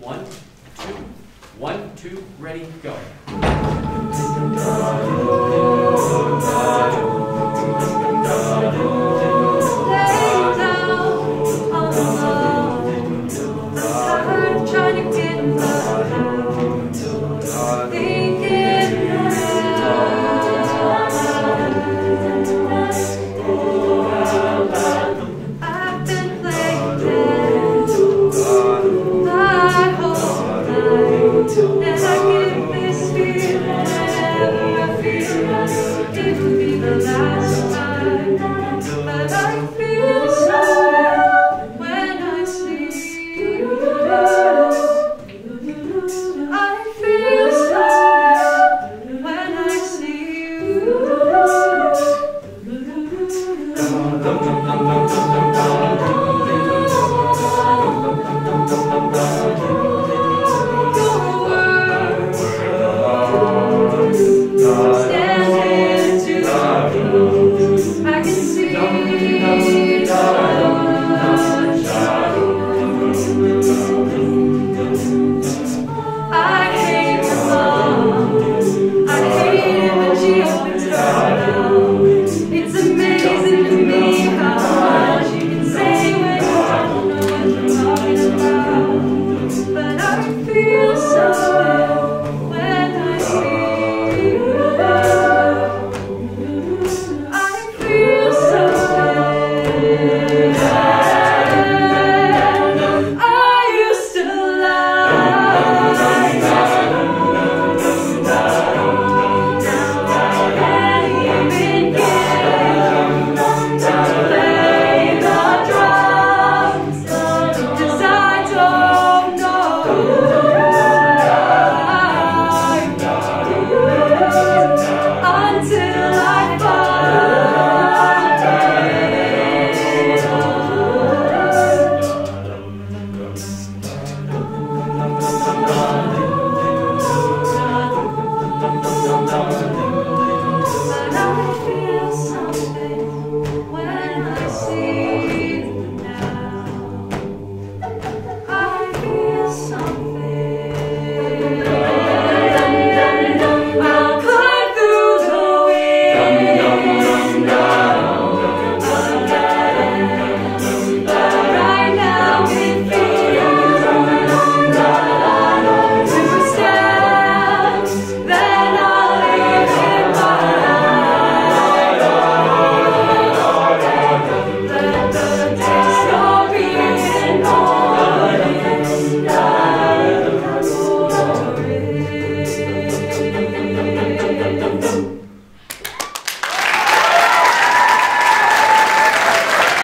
One, two, one, two, ready, go. Deus.